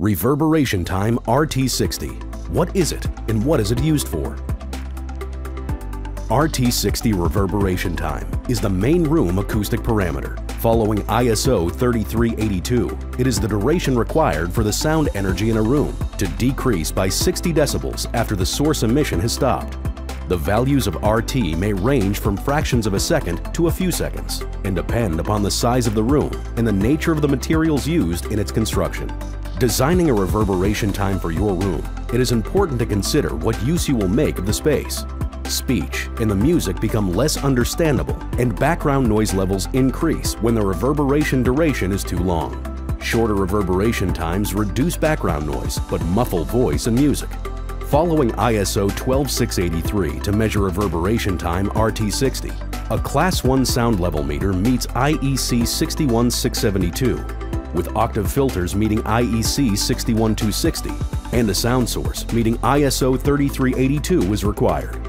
Reverberation Time RT60. What is it and what is it used for? RT60 reverberation time is the main room acoustic parameter. Following ISO 3382, it is the duration required for the sound energy in a room to decrease by 60 decibels after the source emission has stopped. The values of RT may range from fractions of a second to a few seconds and depend upon the size of the room and the nature of the materials used in its construction. Designing a reverberation time for your room, it is important to consider what use you will make of the space. Speech and the music become less understandable and background noise levels increase when the reverberation duration is too long. Shorter reverberation times reduce background noise but muffle voice and music. Following ISO 12683 to measure reverberation time RT60, a Class 1 sound level meter meets IEC 61672 with octave filters meeting IEC 61260 and a sound source meeting ISO 3382 is required.